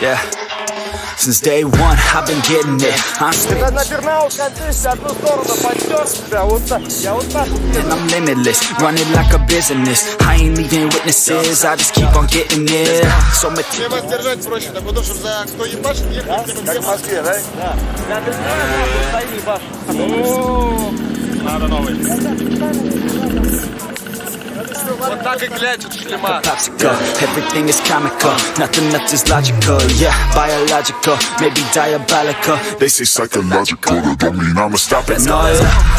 yeah. Since day one, I've been getting it. Huh? And I'm limitless, running like a business. I ain't leaving witnesses, I just keep on getting it. So much. I don't know. Popsicle, everything is comical, nothing left is logical. Yeah, biological, maybe diabolical. They say psychological, that don't mean I'ma stop it. No,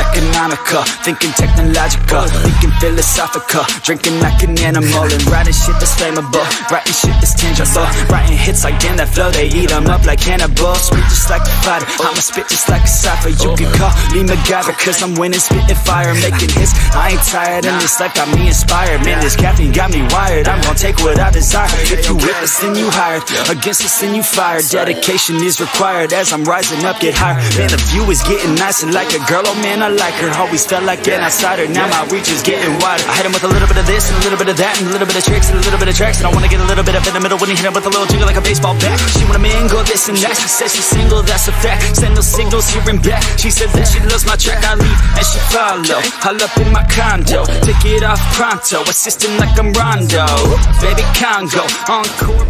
economical, thinking technological, thinking philosophical, drinking like an animal and writing shit that's flammable, writing shit that's tangible, writing hits like damn that flow, they eat 'em up like cannibals, spit just like a fighter, I'ma spit just like a cipher, you can call me MacGyver, cause I'm winning, spitting fire, making hits, I ain't tired, and this life got me inspired, man, this caffeine got me wired, I'm gonna take what I desire, if you with us then you hired, against us then you fired, dedication is required, as I'm rising up, get higher, man, the view is getting nicer, like a girl, oh man, I like her, always felt like an outsider, now my reach is getting wider, I hit him with a little bit of this, and a little bit of that, and a little bit of tricks, and a little bit of tracks, and I wanna get a little bit up in the middle when you hit him with a little jiggle like a baseball bat, she wanna mingle this and that, she says she's single, that's a fact, send no signals here and back, she said that she loves my track, I leave, and she follow, all up in my condo, take it off pronto, assisting like I'm Rondo, baby Congo, encore.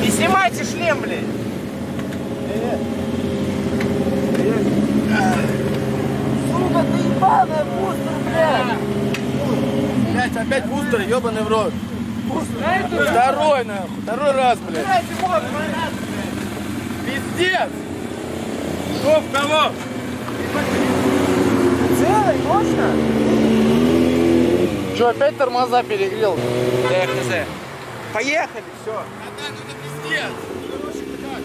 Не снимайте шлем, блядь. опять бустер, ебаный в рот. Второй, нахуй. Второй раз, блядь. Пиздец! Кто в кого? Целый, можно? Че, опять тормоза перегрел? Да, хз. Поехали, все. Да, да, ну это пиздец. Короче, так.